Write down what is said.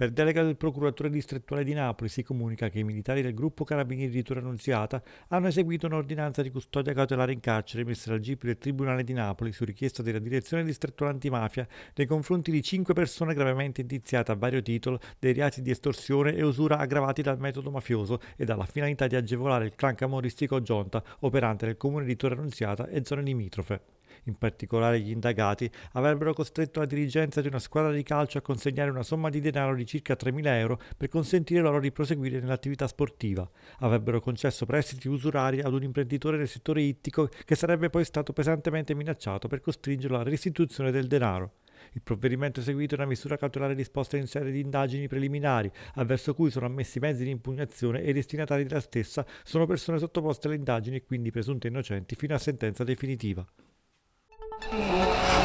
Per delega del procuratore distrettuale di Napoli si comunica che i militari del gruppo Carabinieri di Torre Annunziata hanno eseguito un'ordinanza di custodia cautelare in carcere emessa dal GIP del Tribunale di Napoli su richiesta della direzione distrettuale antimafia nei confronti di cinque persone gravemente indiziate a vario titolo dei reati di estorsione e usura aggravati dal metodo mafioso e dalla finalità di agevolare il clan camorristico Gionta operante nel comune di Torre Annunziata e zone limitrofe. In particolare gli indagati avrebbero costretto la dirigenza di una squadra di calcio a consegnare una somma di denaro di circa 3.000 euro per consentire loro di proseguire nell'attività sportiva. Avrebbero concesso prestiti usurari ad un imprenditore del settore ittico che sarebbe poi stato pesantemente minacciato per costringerlo alla restituzione del denaro. Il provvedimento eseguito è una misura cautelare disposta in sede di indagini preliminari, avverso cui sono ammessi mezzi di impugnazione e i destinatari della stessa sono persone sottoposte alle indagini e quindi presunte innocenti fino a sentenza definitiva. Uhum.